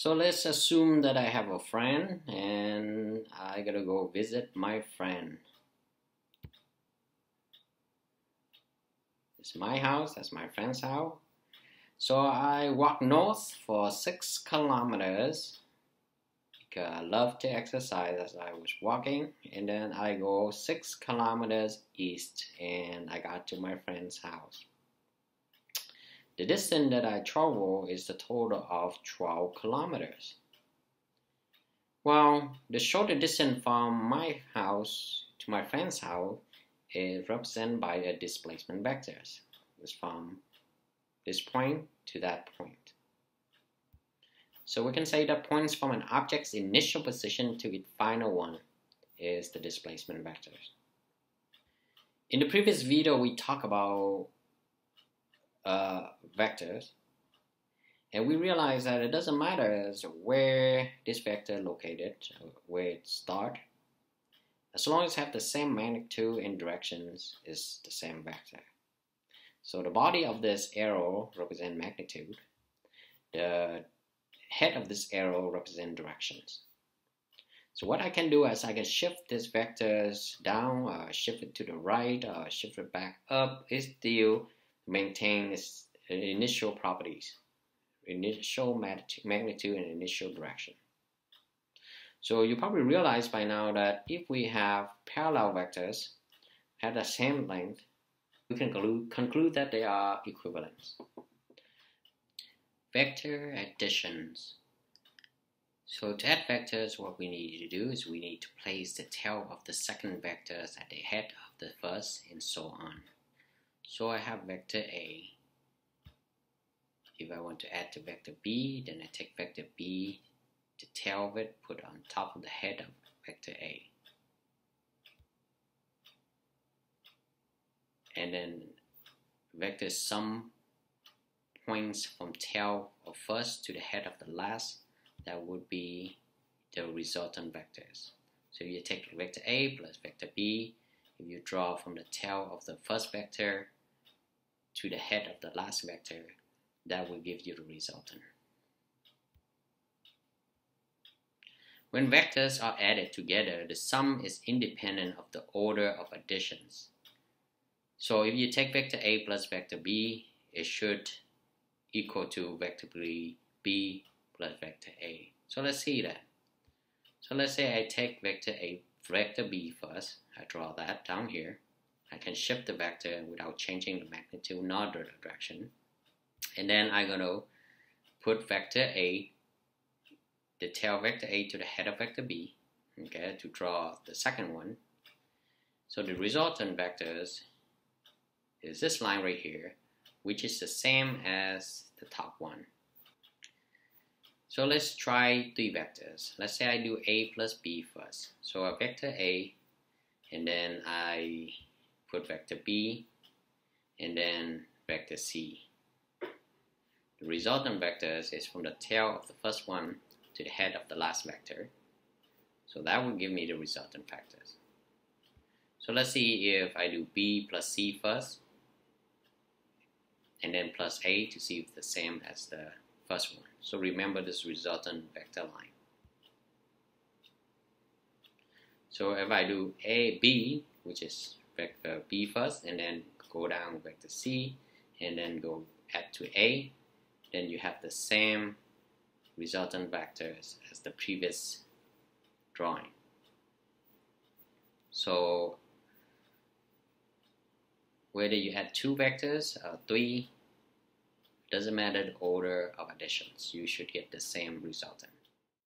So let's assume that I have a friend and I gotta go visit my friend. It's my house, that's my friend's house. So I walk north for six kilometers because I love to exercise as I was walking and then I go six kilometers east and I got to my friend's house. The distance that I travel is the total of 12 kilometers. Well, the shorter distance from my house to my friend's house is represented by the displacement vectors. It's from this point to that point. So we can say that points from an object's initial position to its final one is the displacement vectors. In the previous video, we talked about uh, vectors. And we realize that it doesn't matter where this vector located, where it start, as long as have the same magnitude and directions is the same vector. So the body of this arrow represent magnitude. The head of this arrow represent directions. So what I can do is I can shift these vectors down, uh, shift it to the right, uh, shift it back up, is still maintain its uh, initial properties, initial magnitude and initial direction. So you probably realize by now that if we have parallel vectors have the same length, we can conclude that they are equivalent. Vector additions. So to add vectors, what we need to do is we need to place the tail of the second vectors at the head of the first and so on. So I have vector A. If I want to add to vector B, then I take vector B, the tail of it, put on top of the head of vector A. And then vector sum points from tail of first to the head of the last, that would be the resultant vectors. So you take vector A plus vector B, if you draw from the tail of the first vector to the head of the last vector, that will give you the resultant. When vectors are added together, the sum is independent of the order of additions. So if you take vector A plus vector B, it should equal to vector B, B plus vector A. So let's see that. So let's say I take vector A, vector B first. I draw that down here. I can shift the vector without changing the magnitude nor the direction. And then I'm going to put vector A, the tail vector A to the head of vector B, okay, to draw the second one. So the resultant vectors is this line right here, which is the same as the top one. So let's try three vectors. Let's say I do A plus B first. So a vector A, and then I put vector B and then vector C. The resultant vectors is from the tail of the first one to the head of the last vector. So that will give me the resultant vectors. So let's see if I do B plus C first and then plus A to see if the same as the first one. So remember this resultant vector line. So if I do A, B, which is vector B first and then go down vector C and then go add to A then you have the same resultant vectors as the previous drawing so whether you add two vectors or three doesn't matter the order of additions you should get the same resultant